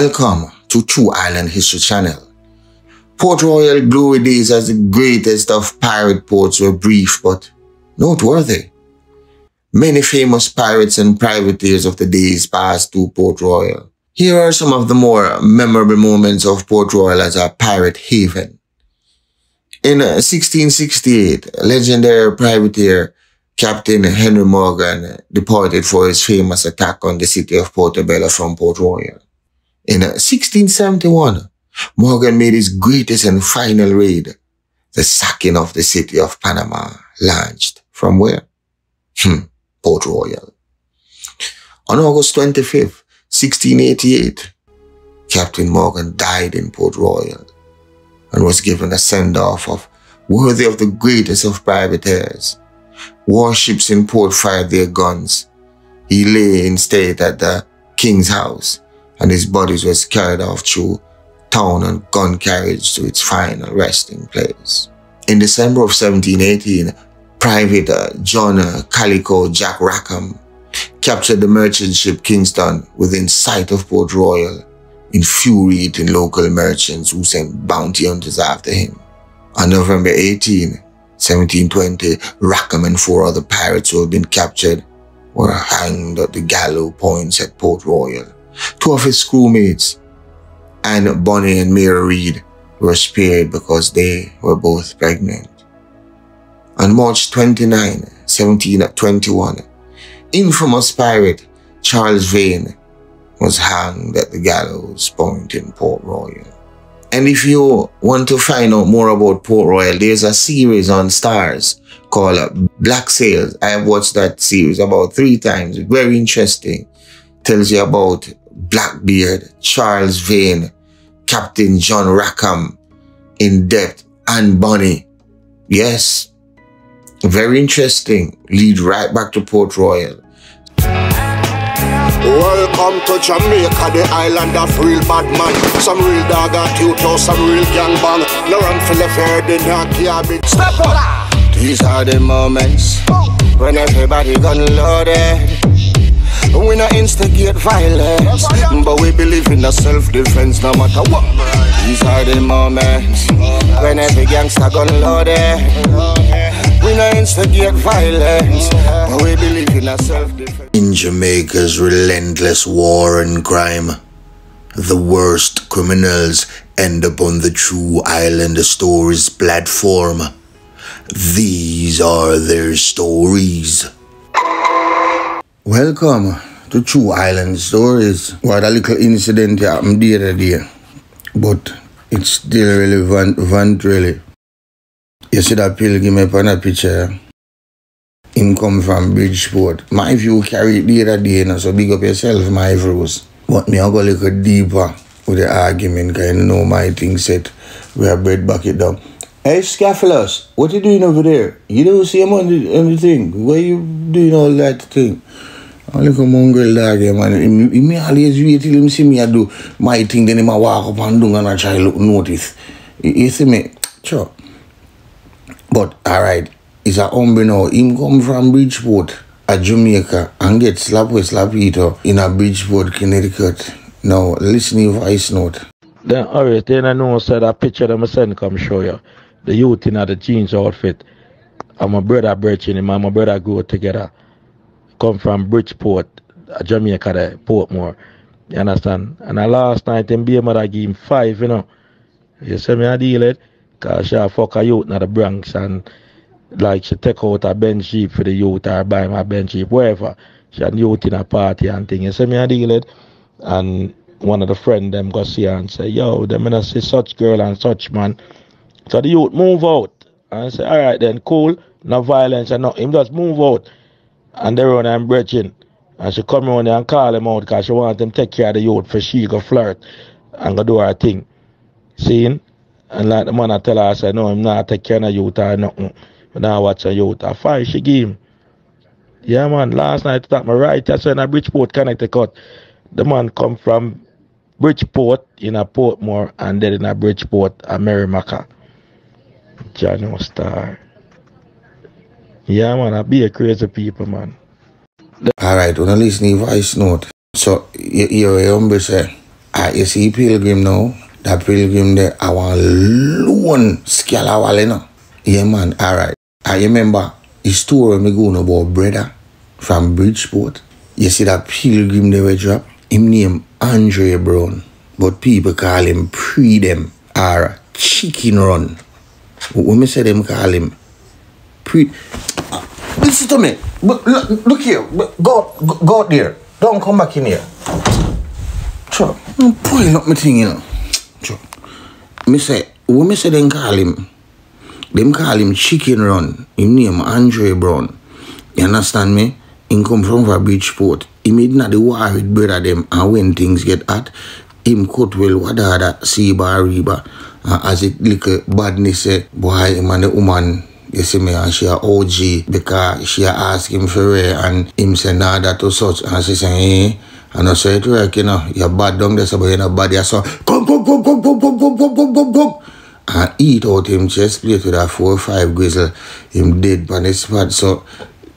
Welcome to True Island History Channel. Port Royal glory days as the greatest of pirate ports were brief but noteworthy. Many famous pirates and privateers of the days passed through Port Royal. Here are some of the more memorable moments of Port Royal as a pirate haven. In 1668, legendary privateer Captain Henry Morgan departed for his famous attack on the city of Portobello from Port Royal. In 1671, Morgan made his greatest and final raid, the sacking of the city of Panama, launched from where? Hmm, Port Royal. On August 25th, 1688, Captain Morgan died in Port Royal and was given a send-off of worthy of the greatest of privateers. Warships in port fired their guns. He lay in state at the king's house and his body was carried off through town on gun carriage to its final resting place. In December of 1718, Private uh, John uh, Calico Jack Rackham captured the merchant ship Kingston within sight of Port Royal, infuriating local merchants who sent bounty hunters after him. On November 18, 1720, Rackham and four other pirates who had been captured were hanged at the gallows points at Port Royal. Two of his schoolmates, and Bonny and Mary Read, were spared because they were both pregnant. On March 29, 1721, infamous pirate Charles Vane was hanged at the gallows point in Port Royal. And if you want to find out more about Port Royal, there's a series on Starz called Black Sails. I have watched that series about three times. Very interesting. Tells you about Blackbeard, Charles Vane, Captain John Rackham, in depth, and Bonny. Yes, very interesting. Lead right back to Port Royal. Welcome to Jamaica, the island of real bad man. Some real dog at you, some real gang bang. No run for the fair, the knock Step up! These are the moments when everybody gun loaded. Not instigate violence, but we believe in the self-defense no matter what. These are the moments when every gangster gun loaded. We not instigate violence, but we believe in a self-defense. In Jamaica's relentless war and crime, the worst criminals end up on the True Island Stories platform. These are their stories. Welcome to Island Stories. What a little incident happened the other day, but it's still relevant, relevant really. You see that pilgrim up on a picture? Him come from Bridgeport. My view carried the other day, you know, so big up yourself, my views. But me, I go a little deeper with the argument, because you know my thing set. We are bread bucket down. Hey, Scapulus, what you doing over there? You don't see him on the, on the thing. Why you doing all that thing? I look a mongrel dog here, man. He, he always wait till him see me I do my thing, then he walk up and down and I try look notice. You, see me? Sure. But, alright, it's a hombre now. Him come from Bridgeport, a Jamaica, and get slap with slap eater in a Bridgeport, Connecticut. Now, listen to voice note. Then, alright, then I know said a picture that my son come show you. The youth in the jeans outfit. And my brother Birchin and my brother go together come from Bridgeport, Jamaica, there, Portmore. You understand? And the last night, them be mother give him five, you know. You see me I deal it? Because she a fuck a youth in the Bronx and like she take out a bench jeep for the youth or buy my bench jeep, wherever. She had youth in a party and thing. You see me I deal it? And one of the friend them go see her and say, yo, them gonna see such girl and such man. So the youth move out. And I say, alright then, cool. No violence and nothing. Just move out and they run and brethren. And she come around and call him out because she want him take care of the youth for she go flirt and go do her thing. Seeing? And like the man I tell her, I said, no, I'm not take care of youth or nothing. But now watch a youth. I five she give him. Yeah, man. Last night, that my right, I said in Bridgeport, Connecticut. The man come from Bridgeport in a Portmore and then in a Bridgeport, a Merrimack. John Star. Yeah, man, I be a crazy people, man. Alright, when I listen to voice note, so you, you remember, say, uh, you see Pilgrim now, that Pilgrim there, our lone scala wall, you know? Yeah, man, alright. I ah, remember the story me going about brother from Bridgeport. You see that Pilgrim there we drop? Him name Andre Brown, but people call him pre them or chicken run. When me say them call him pre Listen to me. But look, look here. Go, go, go out there. Don't come back in here. Sure. I'm pulling up my thing, you know. Sure. Me say, when me say them call him, them call him Chicken Run. Him name Andre Brown. You understand me? He come from a Bridgeport. Made not the war with brother them and when things get hot, him cut well what the other Seba Reba. Uh, as it little badness say, boy, him and the woman you see me, and she a OG because she a ask him for it and him say nah that to such. And she say eh and I say it work you know. You're bad down there but you're not bad so come come come come come come come come come come come. And eat out him chest plate with a four or five grizzle him dead on the spot so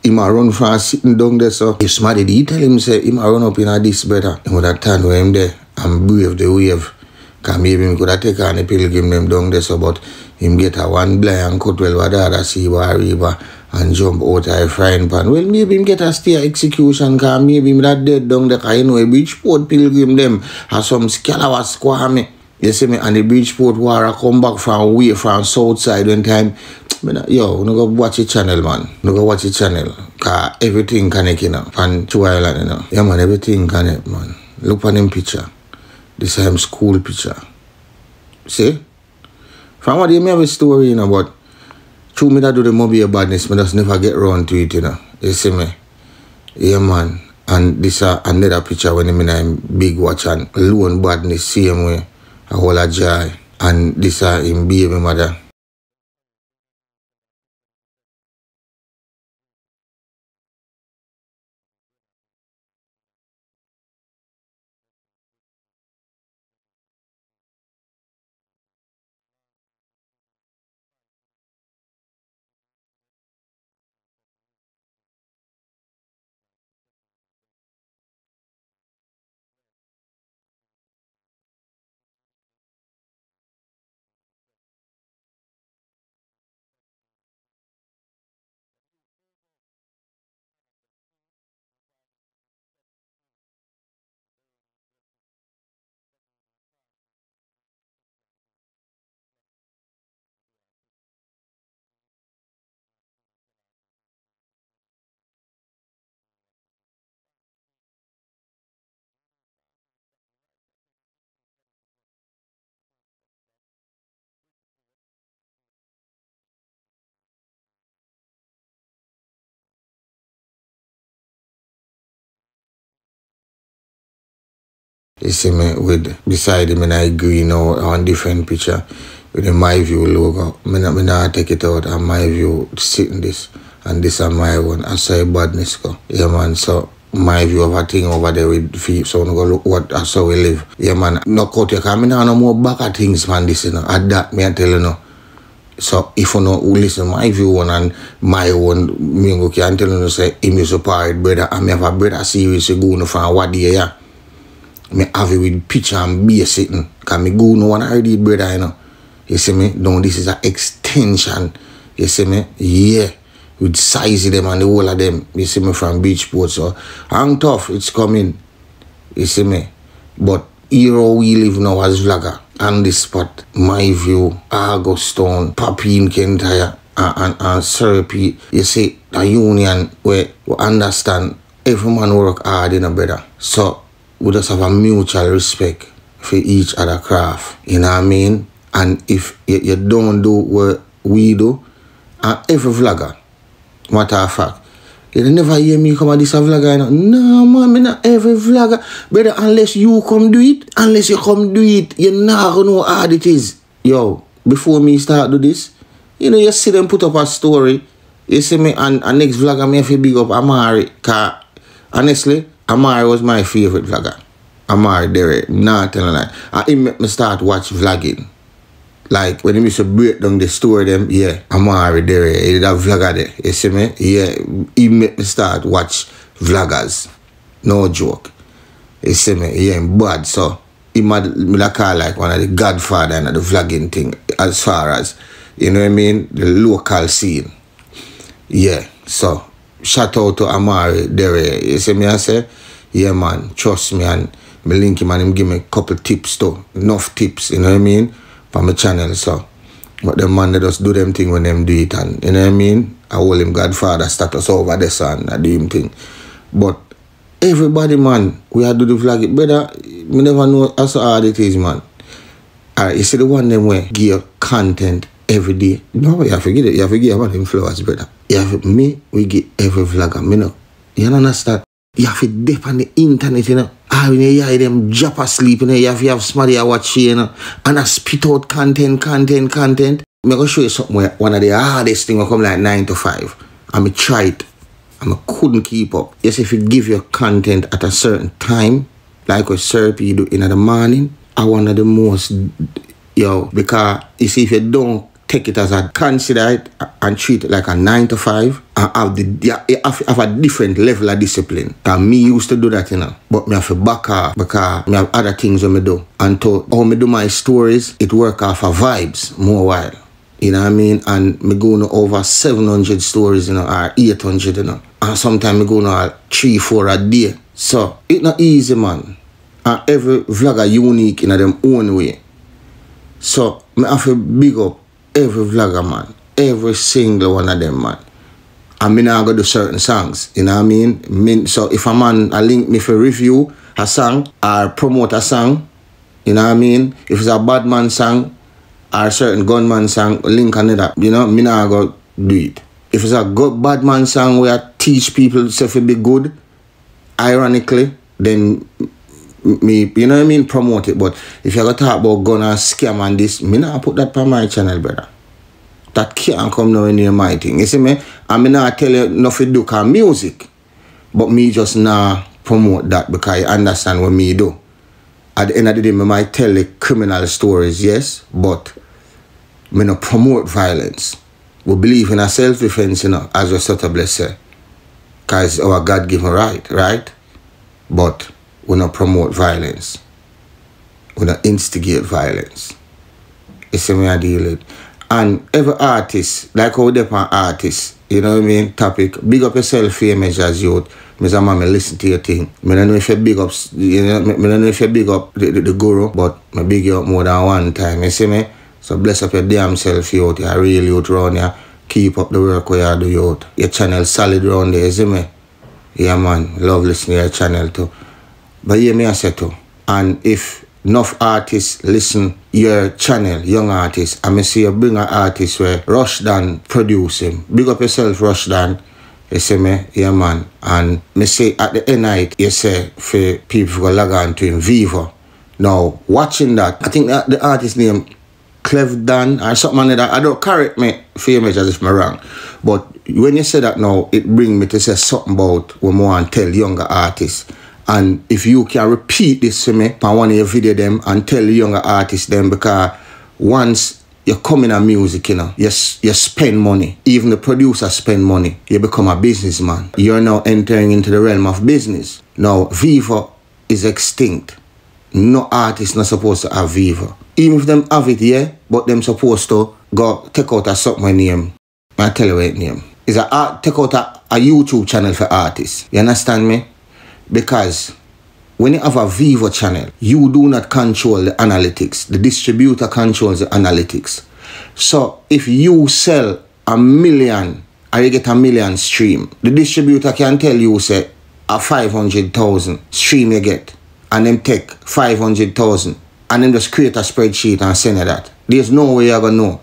him a run from sitting down there so. If somebody did tell him say him a run up in a this better. Him would have turned with him there and brave the wave. Cause maybe him could have taken the pilgrim them down there so but him get a one blind and cut well what the other see war river and jump out of a frying pan. Well, maybe him get a stay execution cause maybe him that dead down there cause you know a Bridgeport pilgrim them has some scalawa squammy. You see me? And the Bridgeport war I come back from away from south side one time. Yo, no go watch the channel, man. No go watch the channel. Cause everything connect, you know. From Two Island, you know. Yeah, man, everything connect, man. Look on him picture. This is him school picture. See? From what you may have a story, you know, but through me that do the mobile badness, me just never get round to it, you know. You see me? Yeah, man. And this uh, another picture when him in a big watch and lone badness, same way. A whole a joy. And this uh, him baby mother. You see me with beside him in a green now on different picture with the My View logo. Me not, me not take it out and My View sitting this and this on my one. I say badness go. Yeah man, so my view of a thing over there with feet, so go look what that's how we live. Yeah man, no cut you, cause me nah no more back at things man this you know. At that me I tell you no. So if you know listen my view one and my own, me go can tell you no say him is pirate brother and me have a brother series you go no from what day yeah. Me have it with picture and beer sitting. Cause me go no one already brother you know. You see me? No, this is an extension. You see me? Yeah. With size of them and the whole of them. You see me from Beachport. So hang tough, it's coming. You see me? But here we live now as vlogger. On this spot, my view, Augustone, Papi in Kentire, and, and, and. You see, the union where we understand every man work hard in a brother. So we just have a mutual respect for each other craft. You know what I mean? And if you, you don't do what we do, and every vlogger, matter of fact, you never hear me come at this vlogger. Know? No, man, me not every vlogger. Brother, unless you come do it, unless you come do it, you gonna know how hard it is. Yo, before me start do this, you know, you see them put up a story, you see me, and, and next vlogger me have to big up Amari, cause honestly, Amari was my favorite vlogger. Amari Derek, not telling lie. And he make me start watch vlogging. Like when he used to break down the story them, yeah, Amari there, he did a vlogger there. You see me? Yeah, he make me start watch vloggers. No joke. You see me? Yeah, him bad. So he might me call like one of the godfather and the vlogging thing as far as you know what I mean the local scene. Yeah, so shout out to Amari Dera. You see me I say, yeah man, trust me and me link him and him give me a couple tips too. Enough tips, you know what I mean? For my channel so but the man they just do them thing when them do it and you know what I mean? I hold him Godfather status over there son I do him thing. But everybody man, we have to do the vlog it better. Me never know how hard it is man. Alright, you see the one them where give content every day. No, you have to get. You have to give one them flowers, brother. You have to, me, we get every vlogger. Me know. You understand? You have to dip on the internet, you know. Ah, when you hear them drop asleep, you know, you have to have somebody I watch you know, and I spit out content, content, content. I'm gonna show you something where one of the hardest thing will come like nine to five. And me try it. And I couldn't keep up. Yes, if you give your content at a certain time, like what Sir P do in the morning, I one of the most yo, because you see if you don't take it as a consider it and treat it like a nine to five and have the you have, have a different level of discipline. Cause me used to do that, you know. But me have to back off because me have other things when me do. And to how me do my stories, it work off of vibes more while. You know what I mean? And me go to over 700 stories, you know, or 800, you know. And sometimes me go to three, four a day. So, it not easy, man. And every vlogger unique in them own way. So, me have to big up every vlogger, man. Every single one of them, man. And me now go do certain songs, you know what I mean? mean so if a man a link me for review a song or promote a song, you know what I mean? If it's a bad man song or certain gunman song, link another, you know, me now go do it. If it's a good bad man song where I teach people to be good, ironically, then me, you know what I mean, promote it. But if you're gonna talk about gun and scam and this, me not put that on my channel, brother. That can't come nowhere near my thing. You see me? I mean I tell you nothing do cause music. But me just now promote that because I understand what me do. At the end of the day, me might tell the criminal stories, yes, but me not promote violence. We believe in a self-defense, you know, as of bless say. Because our God-given right, right? But we not promote violence. We not instigate violence. You see me I deal with. And every artist, like how they an artist, you know what I mean, topic, big up yourself image as youth. Mr. Man, me listen to your thing. Me don't know if you big up, you know, me, me don't know if you big up the, the, the guru, but me big you up more than one time, you see me? So bless up your damn self, youth. You're real youth around here. Keep up the work where you do, youth. Your channel solid around there, you see me? Yeah, man. Love listening to your channel too. But hear me I say. And if enough artists listen your channel, young artists, I may see you bring an artist where Rushdan produce him. Big up yourself, Rushdan. You see me? Yeah, man. And me say at the end night, you say for people who log on to him, Vevo. Now, watching that, I think that the artist name Clev Dan or something like that. I don't correct me image as if I'm wrong. But when you say that now, it bring me to say something about what I want to tell younger artists. And if you can repeat this for me on one of your video them and tell the younger artists them because once you come in a music, you know, you, you spend money. Even the producer spend money. You become a businessman. You're now entering into the realm of business. Now, Vevo is extinct. No artist not supposed to have Vevo. Even if them have it, yeah, but them supposed to go take out a something name. I tell you what name. It's a art take out a, a YouTube channel for artists. You understand me? Because when you have a Vevo channel, you do not control the analytics. The distributor controls the analytics. So if you sell a million or you get a million stream, the distributor can tell you say a 500,000 stream you get and then take 500,000 and then just create a spreadsheet and send you that. There's no way you're going to know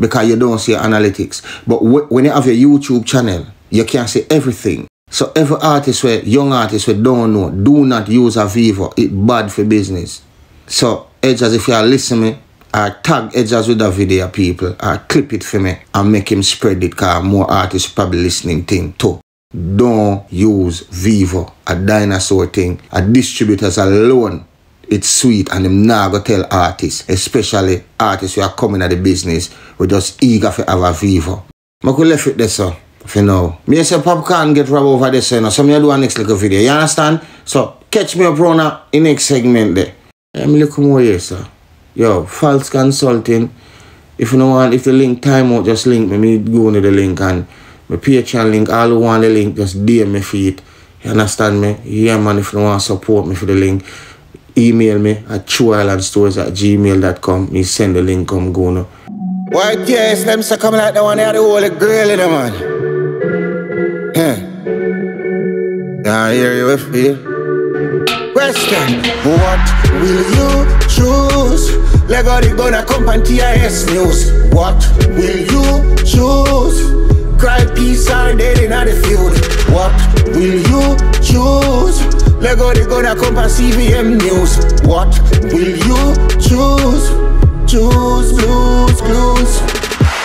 because you don't see analytics. But when you have your YouTube channel, you can see everything. So every artist where young artist we don't know, do not use a Vevo. It bad for business. So Edgers, if you are listening, I tag Edgers with a video people, I clip it for me and make him spread it because more artists probably listening thing too. Don't use Vevo, a dinosaur thing. A distributors alone, it's sweet and them now go tell artists, especially artists who are coming at the business, we just eager for have a Vivo. I could left it there so you know. Me say popcorn get robbed over this, you know, so me do a next little video. You understand? So catch me up around in next segment there. Let me look more here, sir. Yo, Fal's consulting. If you don't want, if the link time out, just link me. Me go into the link and my Patreon link, all who want the link, just DM me for it. You understand me? Yeah, man, if you want to support me for the link, email me at trueislandstories at gmail.com. Me send the link, come go now. Why yes, them say come like the one the whole girl in the man. Yeah, hear you feel. Question, what will you choose? Lego the gonna come on TIS news. What will you choose? Cry peace or dead in the field. What will you choose? Lego the gonna come on CVM news. What will you choose? Choose blues, blues.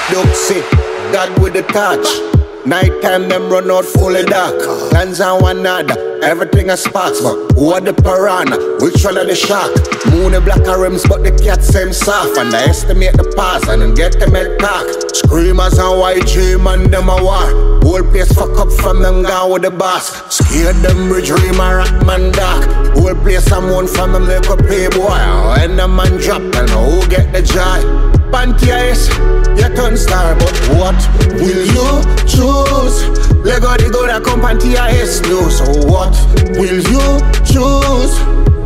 Look sick, God with the touch. Nighttime them run out fully dark. Lands on one another, everything a sparks. But who are the piranha? Which one are the shark? Moon the black rims, but the cat same soft. And I estimate the pass and then get them head talk. Screamers and white dream and them a war. Whole place fuck up from them gone with the boss. Scared them bridge dream a rock man dark. Whole place someone from them like a playboy. When the man drop, and who get the joy? Panties, you turn star, but what will you choose? Lego the go that come Panties news. So what will you choose?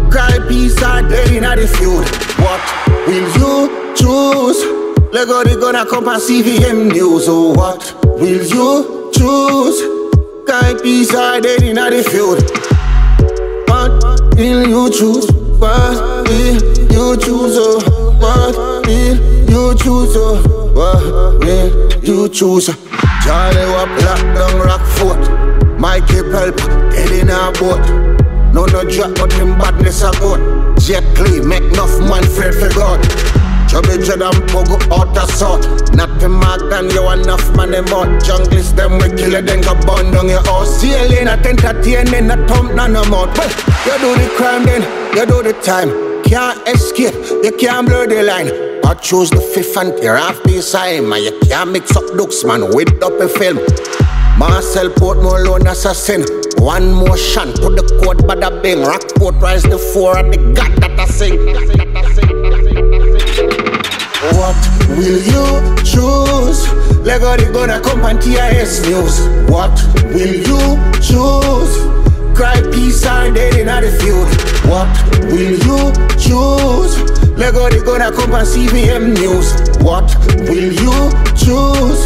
Cry peace or day in the feud. What will you choose? Lego the go that come CVM news. So what will you choose? Cry peace or day in the feud. What will you choose? What will you choose? Oh, what will you choose, oh, what will you choose? Charlie up lock down rock foot. Mikey Pelp, dead in a boat. No, no drop, but him badness a good. Jet clean, make enough man afraid for God. Chubby Jed and Pogo out of sort Not to mark than you enough man them out Junglist them we kill you then go burn down your house Sailing not entertaining, not thump none mouth Well, you do the crime then, you do the time Can't escape, you can't blur the line I choose the fifth and tear off beside man. You can't mix up looks, man, with up a film. Marcel Portmore lone assassin. One motion, put the code by the bing. Rockport rise the four at the god that I sing. What will you choose? Lego the gonna come on TIS news. What will you choose? Cry peace or dead in the field. What will you choose? Lego they gonna come on CVM news. What will you choose?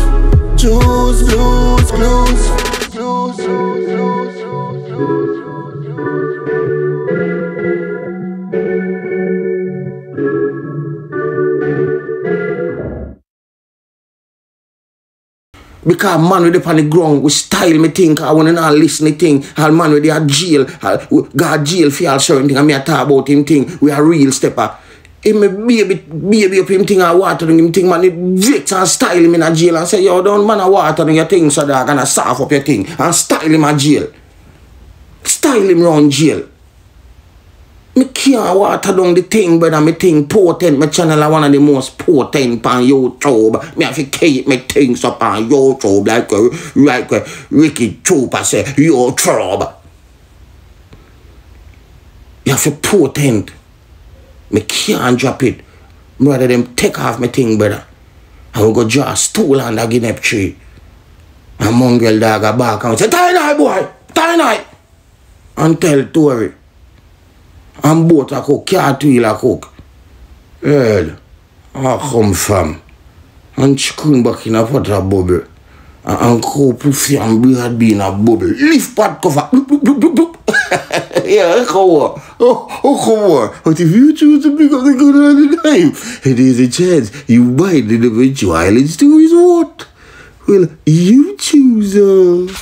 Choose blues, blues, blues, Because man with the on the ground, we style me think, I wanna not listen to thing. All man with the jail, God jail for all certain thing, and me a talk about him thing. We are real stepper. Him a baby, baby up him thing and water him thing, man, He vex and style him in a jail and say, yo, don't man I water your thing so that I gonna soft up your thing and style him a jail. Style him round jail. Me can't water down the thing, brother. Me thing potent. My channel are one of the most potent on YouTube. Me have to keep my things up on YouTube like uh, like uh, Ricky Trooper say, YouTube. You have to potent. Me can't drop it. Brother, them take off my thing, brother. And we go draw a stool the guinea tree. And mongrel dog a back and say, tie night, boy, tie night. And tell Tory. An bot akok, katwil akok. El, akom fam. An chikoun baki na patra bobe. An kou pou fyan birad bi na bobe. Lif pat kofa. Yeah, go on. Oh, oh, go on. But if you choose to pick up the good hand of knife, it is a chance you might in eventuality to his what? Well, you choose. Uh...